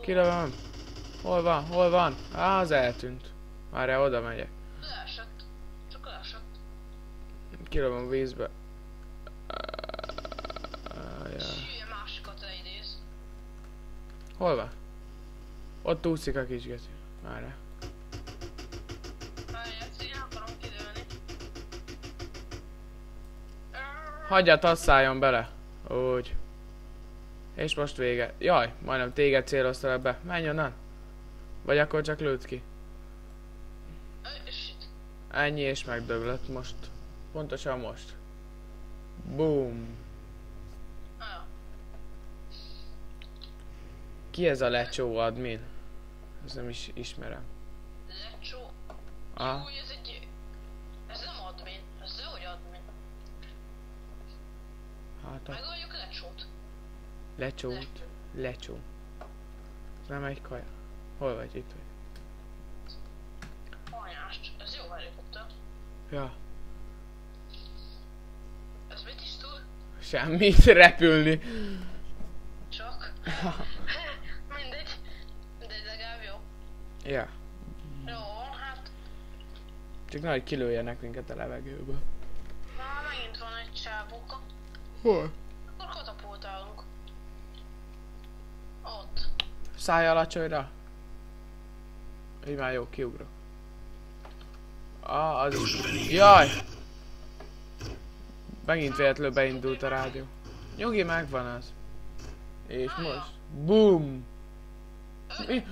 Kilövöm. Hol van? Hol van? Á, az eltűnt. Várjál, oda megyek. Leesett. Csak leesett. Vízbe. Hülye másikat leidéz. Hol van? Ott úszik a kis geci. Kidőlni. Hagyját, azt szálljon bele. Úgy. És most vége. Jaj, majdnem téged célozta be. Menj onnan. Vagy akkor csak lőtt ki. Ennyi és megdöglött most. Pontosan most. Boom. Ki ez a lecsó admin? Ez nem is ismerem. lecsó. Ah, ez egy... Ez nem admin. Ez dehogy admin. hát a Megoldjuk lecsót. Lecsót. Lecsó. Ez nem egy kaja. Hol vagy itt vagy? Hajnást. Ez jó helikopter. Ja. Ez mit is tud? Semmit repülni. Csak. Mindegy. Mindegy, legalább jó. Ja. Jó, hát... Csak nagy kilőjenek minket a levegőből. Már megint van egy csábóka. Hol? Akkor katapultálunk. Ott. Szállj a lacsonyra. Így már jó, kiugrok. Ah, az. Jaj! Megint véletlenül beindult a rádió. Nyugi, megvan az. És most... Boom! Mi?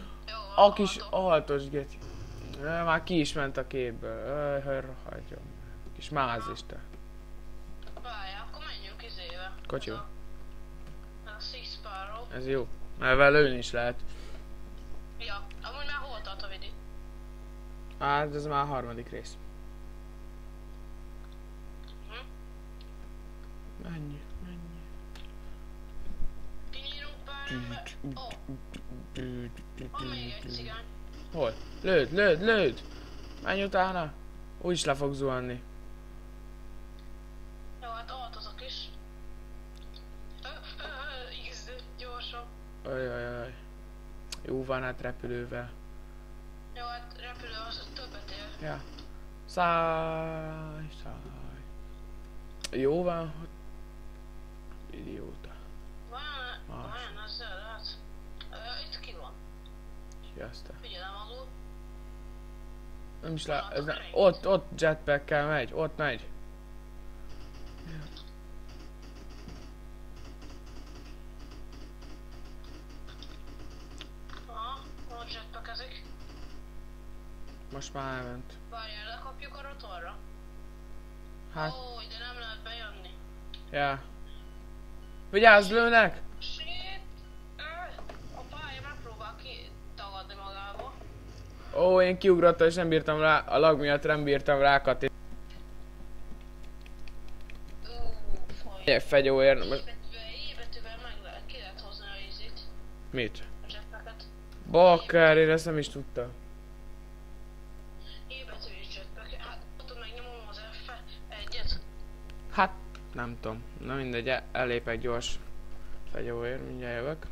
A kis altos geci. Már ki is ment a képből. Hör, hagyjon. Kis mázista. Várjál, akkor menjünk izébe. Kocsiba. Ez jó. Mert vele lőni is lehet. Ja, amúgy már hol tart a vidi? Hát, ez már a harmadik rész. Hm? Menj, menj. Kinyírunk pár ember? Ó, van még egy cigány. Hol? Lőd, lőd, lőd! Menj utána! Úgyis le fog zuhanni. Ajajaj. Jó van hát repülővel. Jó, hát repülő az többet ér. Ja. Szállj, szállj. Jó van, hogy... Idióta. Más. vajon az zöld? Ö, itt ki van? Aztán? Figyelem alul. Nem is le... Ez ne... Ott, ott jetpackkel megy, ott megy. Már elment. Várjál, lekapjuk a rotorra. Hát, Ó, ide nem lehet bejönni. ja. Vigyázz, lőnek! Shit! A pálya megpróbál kitagadni magába. Ó, én kiugrottam és nem bírtam rá, a lag miatt nem bírtam rákatni. Egy fegyóért, most mit? Bakker, én ezt nem is tudtam. Nem tudom. Na mindegy, el- ellépek gyors fegyóért, mindjárt jövök.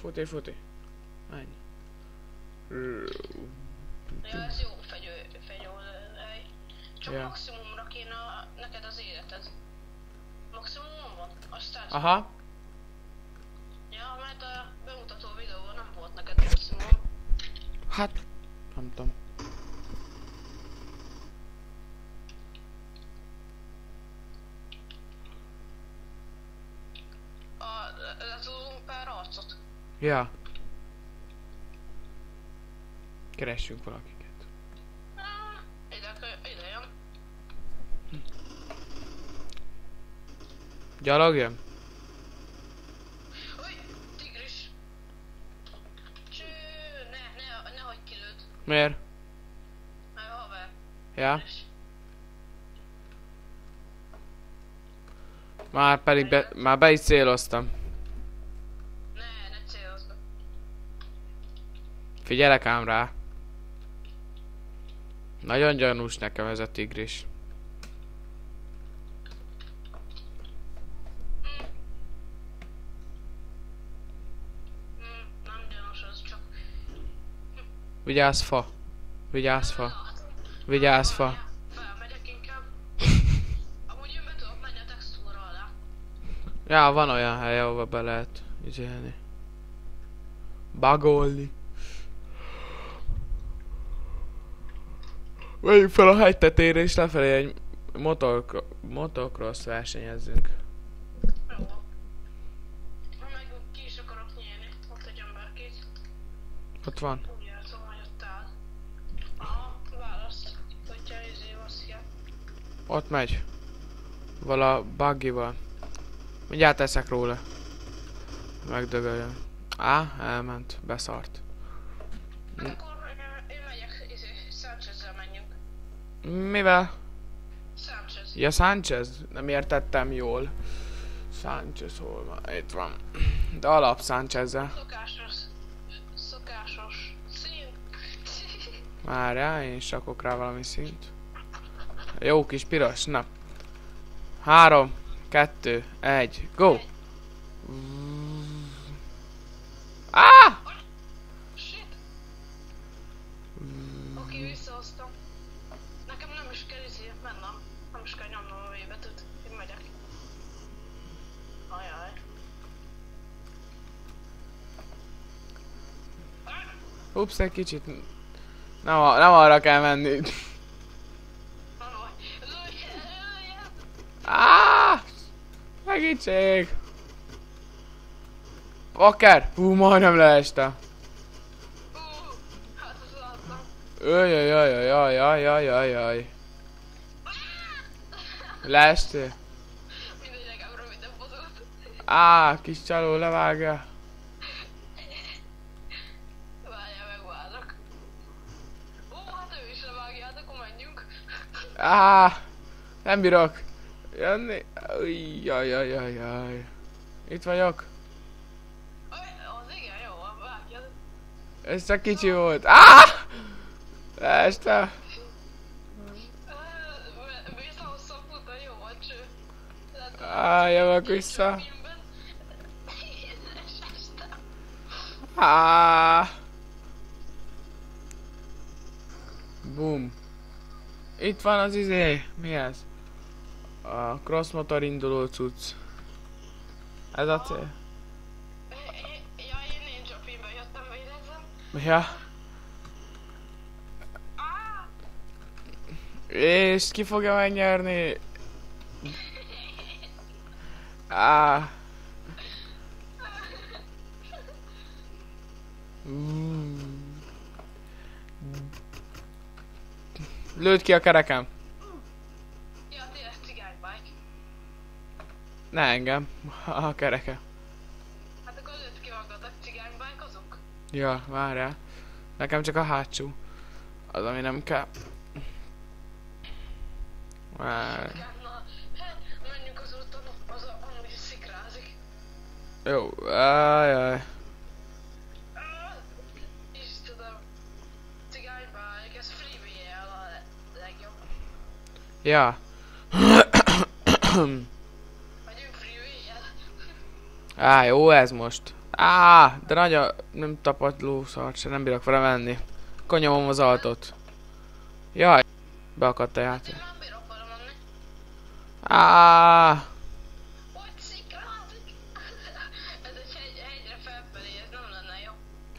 Futi, futi. Menj. Ja, ez jó fegyő, hely. Csak Ja. maximumra kéne a, neked az életed. Maximumon van? Aztán... Aha, Ja, mert a bemutató videóban nem volt neked maximum. hát, nem tudom. A, letudunk pár arcot. Ja. Keressünk valakiket. Ah, ide, kö- ide jön. Gyalog jön? Új, tigris. Cső, ne, ne, ne hagyd kilőd. Miért? Mert haver. Ja? Már pedig be, már be is céloztam. Figyelek ám rá. Nagyon gyanús nekem ez a tigris. Vigyázz fa. Vigyázz fa. Vigyázz fa. Ja, van olyan hely, ahova be lehet izélni. Bagolni. Vegyük fel a hegy tetére, és lefelé egy motor, motocross versenyezzünk. Ott van. Ott megy. Vala buggival. Mindjárt eszek róla. Megdögöljön. Á, elment. Beszart. Mivel? Sánchez. Ja, Sánchez? Nem értettem jól. Sánchez hol van? Itt van. De alap Sánchezzel. Szokásos. Szokásos. Szín. Várjál, én is rakok rá valami szint. Jó kis piros, na. Három, kettő, egy, go! Ah! Shit. Oké, visszahoztam. Nekem nem is kell izé mennem. Nem is kell nyomnom a V betűt. Én megyek. Ajaj. Ups, egy kicsit... Nem, nem arra kell menni. Ah! Segítség! Bakker! Hú, majdnem leestem. Ú, hát az láttam. Jajajajajajajajajaj. Leestél? Mindegy, legalább röviden. Á, kis csaló levágja. Á, nem bírok. Jönni. Jaj, jaj, jaj, jaj. Itt vagyok. Ez csak kicsi volt. Á! Este. Á, jövök vissza. Á! Boom. Itt van az izé. Mi ez? A cross motor induló cucc. Ez a cél. Ja, én ninja filmben jöttem, vélezzem. Ja. És ki fogja megnyerni? Á. Mm. Lőd ki a kerekem. Ja, tényleg cigánybike. Ne engem. A kereke. Hát akkor lőtt ki magadat cigánybike azok? Ja, várjál. Nekem csak a hátsó. Az, ami nem kell. Várj. Hát, menjünk az úton, az a, ami szikrázik. Jó, ajaj. Ja. Á, jó ez most. Á, de nagy a... nem tapadló szart se, nem bírok vele menni. Konyomom az altot. Jaj, beakadt a játék. Á.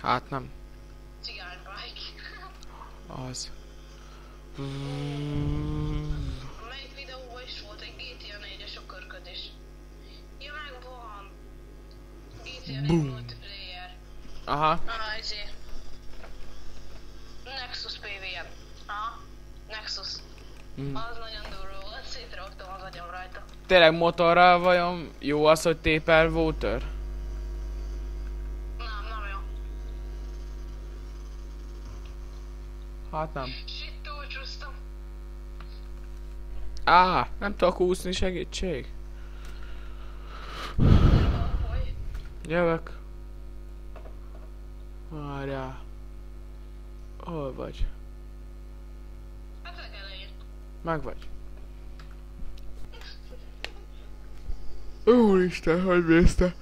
Hát nem. Az. Mm. Boom. Aha. Ah, izé. Nexus PVM. Aha. Nexus. Mm. Az nagyon durva volt, szétraktam az agyam rajta. Tényleg motorral vajon jó az, hogy tépel water? Nem, nem jó. Hát nem. Shit, túlcsúsztam. Á, nem tudok úszni, segítség nyelvek. Várjál. Hol vagy? Meg vagy. Úristen, hogy vészte!